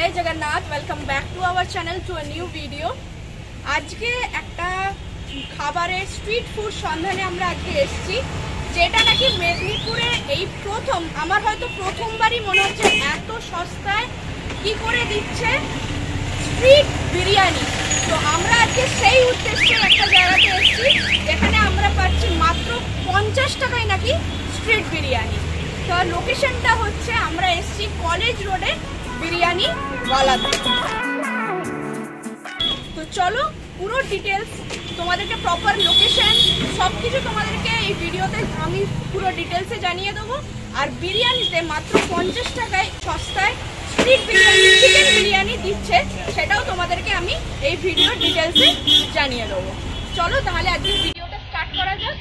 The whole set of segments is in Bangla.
Joy Jagannath welcome back to our channel to a new video আজকে একটা খাবারের স্ট্রিট ফুড সন্ধানে আমরা আজকে এসেছি, যেটা নাকি মেদিনীপুরে এই প্রথম, আমার হয়তো প্রথমবারই মনে হচ্ছে এত সস্তায় কি করে দিচ্ছে স্ট্রিট বিরিয়ানি। তো আমরা আজকে সেই উদ্দেশ্যে একটা জায়গাতে এসেছি, যেখানে আমরা পাচ্ছি মাত্র পঞ্চাশ টাকায় নাকি স্ট্রিট বিরিয়ানি। তো লোকেশনটা হচ্ছে আমরা এসেছি কলেজ রোডে বিরিয়ানি ওয়ালাতে তো চলো, পুরো ডিটেলস তোমাদেরকে প্রপার লোকেশন সব কিছু তোমাদেরকে এই ভিডিওতে আমি পুরো ডিটেলসে জানিয়ে দেবো। আর বিরিয়ানিতে মাত্র পঞ্চাশ টাকায় সস্তায় স্ট্রিট বিরিয়ানি চিকেন বিরিয়ানি দিচ্ছে, সেটাও তোমাদেরকে আমি এই ভিডিও ডিটেলসে জানিয়ে দেবো। চলো তাহলে আজকে ভিডিওটা স্টার্ট করা যাক।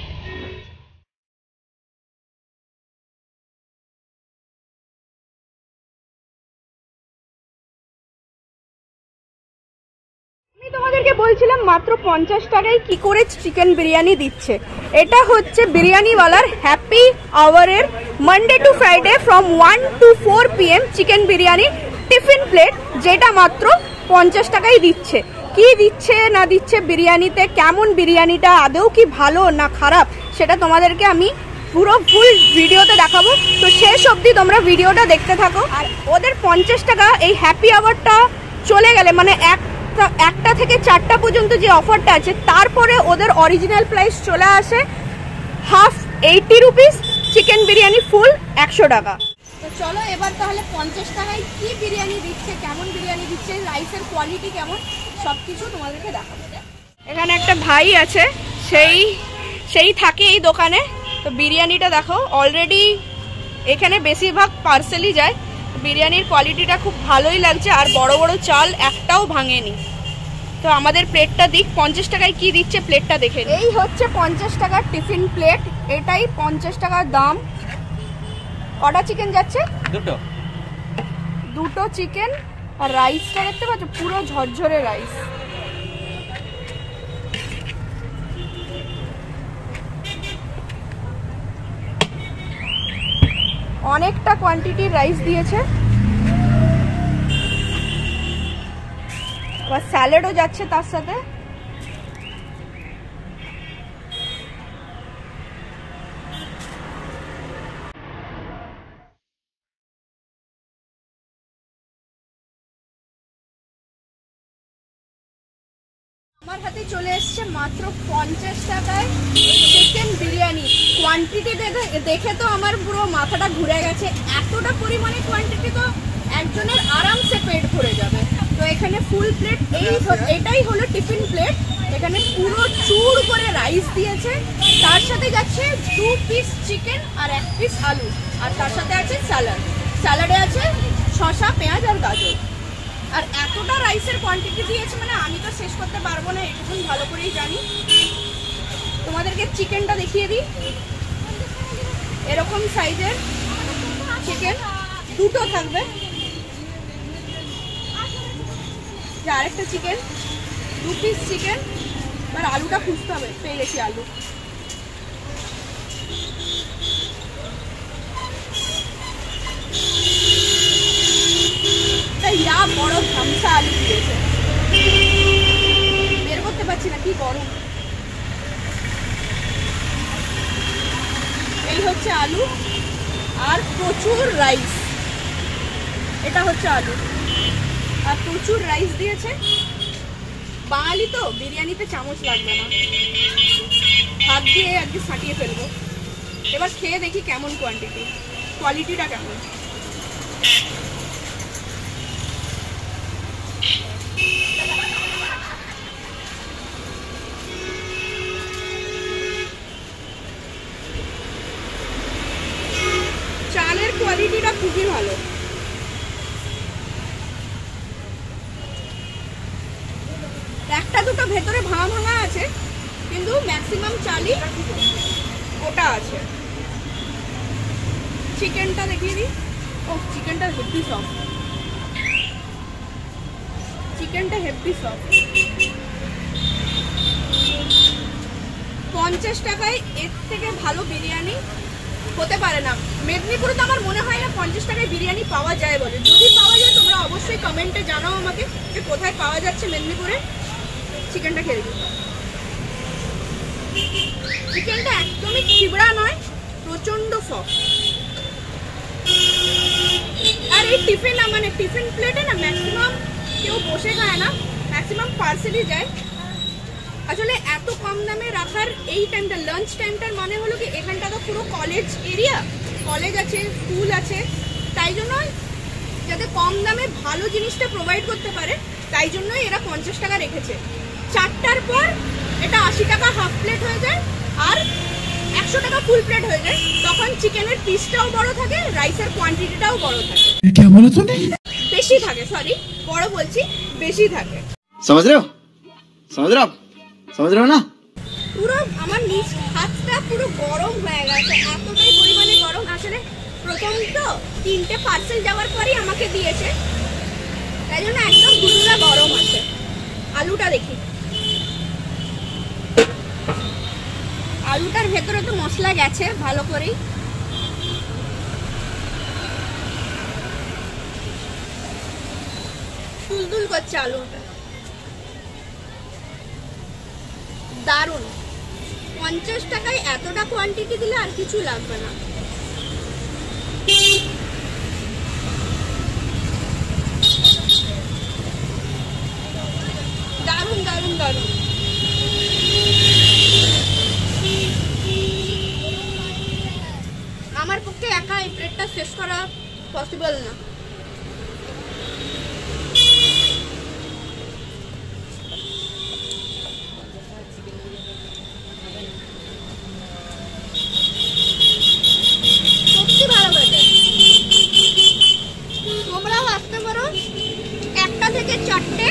আমি তোমাদেরকে বলছিলাম মাত্র পঞ্চাশ টাকায় কি করে চিকেন বিরিয়ানি দিচ্ছে। এটা হচ্ছে বিরিয়ানিওয়ালার happy আওয়ারের Monday to Friday from one to four PM chicken biryani tiffin plate, যেটা মাত্র পঞ্চাশ টাকাই দিচ্ছে। কি দিচ্ছে না দিচ্ছে বিরিয়ানিতে, কেমন বিরিয়ানিটা, আদৌ কি ভালো না খারাপ, সেটা তোমাদেরকে আমি পুরো ফুল ভিডিওতে দেখাবো। তো শেষ অবধি তোমরা ভিডিওটা দেখতে থাকো। আর ওদের পঞ্চাশ টাকা এই হ্যাপি আওয়ারটা চলে গেলে মানে এক একটা- একটা থেকে চারটা পর্যন্ত যে অফারটা আছে তারপরে ওদের অরিজিনাল প্রাইস চলে আসে half eighty rupees chicken biryani full একশো টাকা। তো চলো এবার তাহলে পঞ্চাশ টাকায় কি বিরিয়ানি দিচ্ছে কেমন বিরিয়ানি দিচ্ছে রাইসের কোয়ালিটি কেমন সব কিছু তোমাদেরকে দেখাবো। এখানে একটা ভাই আছে সেই সেই থাকে এই দোকানে। তো বিরিয়ানিটা দেখো অলরেডি এখানে বেশিরভাগ পার্সেলই যায়। বিরিয়ানির কোয়ালিটিটা খুব ভালোই লাগছে আর বড় বড় চাল একটাও ভাঙেনি। তো আমাদের প্লেটটা দিক পঞ্চাশ টাকায় কি দিচ্ছে প্লেটটা দেখে এই হচ্ছে পঞ্চাশ টাকার টিফিন প্লেট এটাই পঞ্চাশ টাকার দাম। কটা চিকেন যাচ্ছে? দুটো। দুটো চিকেন আর রাইসটা দেখতে পাচ্ছ? পুরো ঝরঝরে রাইস অনেকটা কোয়ান্টিটির রাইস দিয়েছে। আবার স্যালাডও যাচ্ছে তার সাথে। আমার হাতে চলে এসছে মাত্র পঞ্চাশ টাকায়। চিকেন বিরিয়ানি কোয়ান্টিটি দেখে তো আমার পুরো মাথাটা ঘুরে গেছে। এতটা পরিমাণে কোয়ান্টিটি তো একজনের আরামসে পেট ভরে যাবে। তো এখানে ফুল প্লেট এই হ- এটাই হলো টিফিন প্লেট এখানে পুরো চুর করে রাইস দিয়েছে। তার সাথে যাচ্ছে দু পিস চিকেন আর এক পিস আলু। আর তার সাথে আছে স্যালাড স্যালাডে আছে শসা পেঁয়াজ আর গাজর। আর এতটা রাইসের কোয়ান্টিটি দিয়েছে মানে আমি তো শেষ করতে পারব না এটুকুন ভালো করেই জানি। তোমাদেরকে চিকেনটা দেখিয়ে দিই। এরকম সাইজের চিকেন দুটো থাকবে। আরেকটা চিকেন দু পিস চিকেন এবার আলুটা খুঁজতে হবে, পেয়ে গেছি আলু। বড় ধামসা আলু দিয়েছে। বের করতে পারছি না, কি গরম। এই হচ্ছে আলু আর প্রচুর রাইস। এটা হচ্ছে আলু। আর প্রচুর রাইস দিয়েছে। বাঙালি তো, বিরিয়ানিতে চামচ লাগবে না। হাত দিয়ে আর কি ফাটিয়ে ফেলব। এবার খেয়ে দেখি কেমন কোয়ান্টিটি কোয়ালিটিটা কেমন চালের কোয়ালিটিটা খুবই ভালো একটা দুটো ভেতরে ভাঙা ভাঙা আছে কিন্তু ম্যাক্সিমাম চালই গোটা আছে চিকেনটা দেখিয়ে দিই। ও, চিকেনটা হেভি সফট। চিকেনটা হেভি সফট। পঞ্চাশ টাকায় এর থেকে ভালো বিরিয়ানি হতে পারে না। মেদিনীপুরে তো আমার মনে হয় না পঞ্চাশ টাকায় বিরিয়ানি পাওয়া যায় বলে। যদি পাওয়া যায়, তোমরা অবশ্যই কমেন্টে জানাও আমাকে যে কোথায় পাওয়া যাচ্ছে মেদিনীপুরে। চিকেনটা খেয়ে দিই চিকেনটা একদমই ছিবড়া নয় প্রচণ্ড সফট। আর এই টিফিন না মানে টিফিন প্লেটে না ম্যাক্সিমাম কেউ বসে খায় না ম্যাক্সিমাম পার্সেলই যায়। আসলে এত কম দামে রাখার এই টাইমটা লাঞ্চ টাইমটার মানে হলো কি, এখানটা তো পুরো কলেজ এরিয়া কলেজ আছে স্কুল আছে। তাই জন্য যাতে কম দামে ভালো জিনিসটা প্রোভাইড করতে পারে, তাই জন্যই এরা পঞ্চাশ টাকা রেখেছে। চারটার পর এটা আশি টাকা হাফ প্লেট হয়ে যায়, আর একশো টাকা ফুল প্লেট হয়ে যায়। তখন চিকেনের পিসটাও বড় থাকে রাইসের কোয়ান্টিটিটাও বড় থাকে। বেশি থাকে সরি বড় বলছি বেশি থাকে। সমাজ রেও সমাজ না? পুরো আমার নিজ হাতটা পুরো গরম হয়ে গেছে এতটাই পরিমাণে গরম। আসলে প্রথম তো তিনটে পার্সেল যাওয়ার পরই আমাকে দিয়েছে। তাই জন্য একদম দুটোটা গরম আছে। আলুটা দেখি। আলুটার ভেতরে তো মশলা গেছে, ভালো করেই। তুলতুল করছে আলুটা। দারুণ। পঞ্চাশ টাকায় এতটা কোয়ান্টিটি দিলে আর কিছু লাগবে না। দারুণ দারুণ দারুণ। একা এই প্লেটটা শেষ করা পসিবল না সত্যি ভালো হয়েছে তোমরাও আসতে পারো একটা থেকে চারটে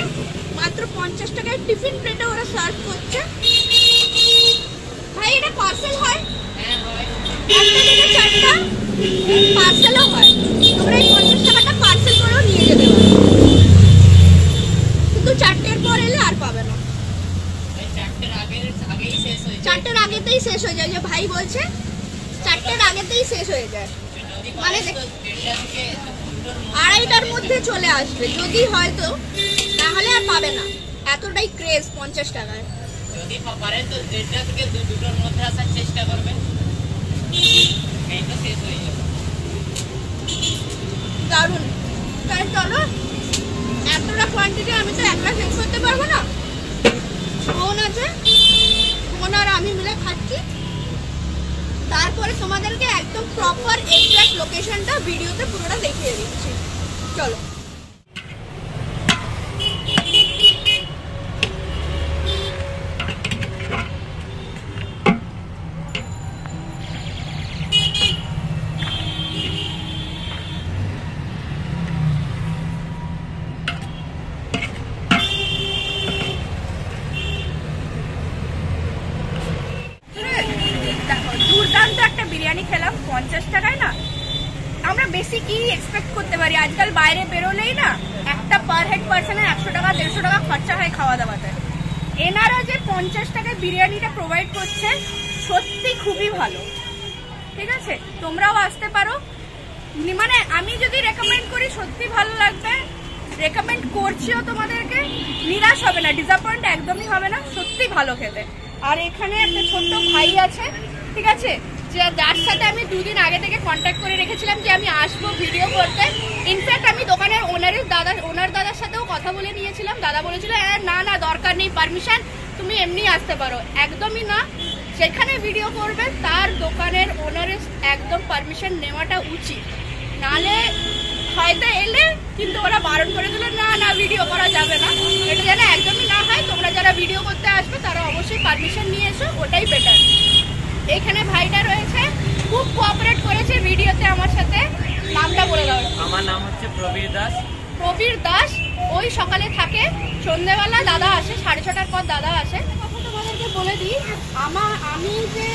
মাত্র পঞ্চাশ টাকায় টিফিন প্লেটে ওরা সার্ভ করছে ভাই এটা পার্সেল হয় একটা থেকে চারটা পার্সেলও হয় তোমরা এই পঞ্চাশ টাকাটা পার্সেল করেও নিয়ে যেতে পারো কিন্তু চারটের পর এলে আর পাবে না চারটের আগেতেই শেষ হয়ে যায়। যে ভাই বলছে, চারটের আগেতেই শেষ হয়ে যায়। মানে আড়াইটার মধ্যে চলে আসবে। যদি হয়তো তাহলে আর পাবে না। এতটাই ক্রেজ পঞ্চাশ টাকায়। যদি পারেন তো দেড়টা থেকে দুটোর মধ্যে আসার চেষ্টা করবেন এই তো শেষ হয়ে যাবে দারুণ তাই চলো এতটা কোয়ান্টিটি আমি তো একলা শেষ করতে পারব না বোন আছে বোন আর আমি মিলে খাচ্ছি তারপরে তোমাদেরকে একদম প্রপার এক্সাক্ট লোকেশনটা ভিডিওতে পুরোটা দেখিয়ে দিচ্ছি। চলো। দুর্দান্ত একটা বিরিয়ানি পঞ্চাশ টাকায় না? আমরা বেশি কি এক্সপেক্ট করতে পারি? আজকাল বাইরে বেরোলেই না একটা পার হেড পার্সনে একশো টাকা, দেড়শো টাকা খরচা হয় খাওয়া দাওয়াতে। এনারা যে পঞ্চাশ টাকায় বিরিয়ানিটা প্রোভাইড করছে, সত্যি খুবই ভালো। ঠিক আছে? তোমরাও আসতে পারো। মানে আমি যদি রেকমেন্ড করি, সত্যি ভালো লাগবে। রেকমেন্ড করছিও তোমাদেরকে। নিরাশ হবে না ডিসঅ্যাপয়েন্ট একদমই হবে না। সত্যি ভালো খেতে। আর এখানে একটা ছোট্ট ভাই আছে, ঠিক আছে? যার সাথে আমি দুদিন আগে থেকে কন্ট্যাক্ট করে রেখেছিলাম যে আমি আসব ভিডিও করতে। ইনফ্যাক্ট আমি দোকানের ওনারের দাদা ওনার দাদার সাথেও কথা বলে নিয়েছিলাম। দাদা বলেছিল "হ্যাঁ, না না দরকার নেই পারমিশন তুমি এমনি আসতে পারো। একদমই না। যেখানে ভিডিও করবে তার দোকানের ওনারের একদম পারমিশন নেওয়াটা উচিত। নালে হয়তো এলে কিন্তু ওরা বারণ করে দিল না না ভিডিও করা যাবে না। এটা যেন একদমই না হয় তোমরা যারা ভিডিও করতে আসবে তারা অবশ্যই পারমিশন নিয়ে এসো ওটাই বেটার এখানে ভাইটা রয়েছে খুব কোঅপারেট করেছে ভিডিওতে আমার সাথে। নামটা বলে দাও। আমার নাম হচ্ছে প্রবীর দাস। প্রবীর দাস ওই সকালে থাকে। সন্ধেবেলা দাদা আসে সাড়ে ছটার পর দাদা আসে। তখন তোমাদেরকে বলে দিই আমার আমি যে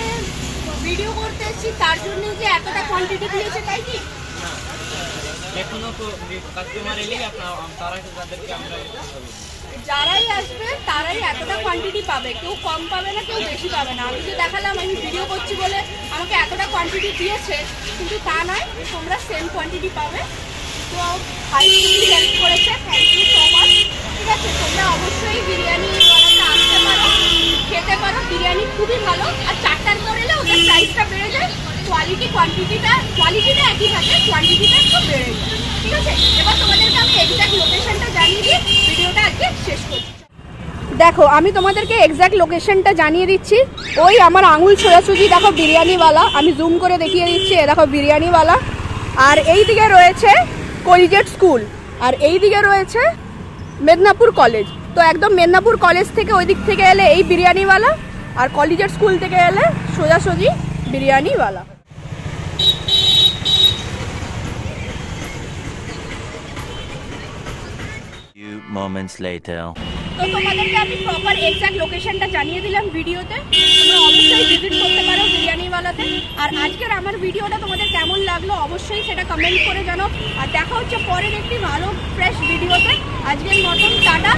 ভিডিও করতে এসেছি তার জন্য যে এতটা কোয়ান্টিটি দিয়েছে তাই কি? কাস্টমার এলেই তারা তাদেরকে আমরা যারাই আসবে, তারাই এতটা কোয়ান্টিটি পাবে। কেউ কম পাবে না, কেউ বেশি পাবে না। আমি যে দেখালাম, আমি ভিডিও করছি বলে আমাকে এতটা কোয়ান্টিটি দিয়েছে, কিন্তু তা নয়, তোমরা সেম কোয়ান্টিটি পাবে। তো হাইলি হেল্প করেছে থ্যাংক ইউ সো মাচ ঠিক আছে, তোমরা অবশ্যই বিরিয়ানি আসতে পারো, খেতে পারো। বিরিয়ানি খুবই ভালো, আর চারটার এলে ওদের প্রাইসটা বেড়ে যায়। কোয়ালিটি কোয়ান্টিটিটা কোয়ালিটিটা একই থাকে কোয়ান্টিটিটা একটু বেড়ে যায় ঠিক আছে? এবার তোমাদেরকে আমি এক্সাক্ট লোকেশনটা জানিয়ে দিয়ে ভিডিওটা আজকে শেষ করছি। দেখো, আমি তোমাদেরকে এক্সাক্ট লোকেশনটা জানিয়ে দিচ্ছি। ওই আমার আঙুল ছোড়াছুজি দেখো, বিরিয়ানিওয়ালা। আমি জুম করে দেখিয়ে দিচ্ছি, এ দেখো, বিরিয়ানিওয়ালা। আর এই দিকে রয়েছে কলিজেট স্কুল আর এই দিকে রয়েছে মেদিনীপুর কলেজ তো একদম মেদিনীপুর কলেজ থেকে ওই দিক থেকে এলে এই বিরিয়ানিওয়ালা, আর কলেজের স্কুল থেকে এলে সোজাসুজি বিরিয়ানিওয়ালা। Few moments later. তো তোমাদেরকে আমি প্রপার এক্সাক্ট লোকেশনটা জানিয়ে দিলাম ভিডিওতে তোমরা অবশ্যই ভিজিট করতে পারো বিরিয়ানিওয়ালাতে। আর আজকের আমার ভিডিওটা তোমাদের কেমন লাগল অবশ্যই সেটা কমেন্ট করে জানো আর দেখা হচ্ছে পরের একটি ভালো ফ্রেশ ভিডিওতে আজকের মতন টাটা।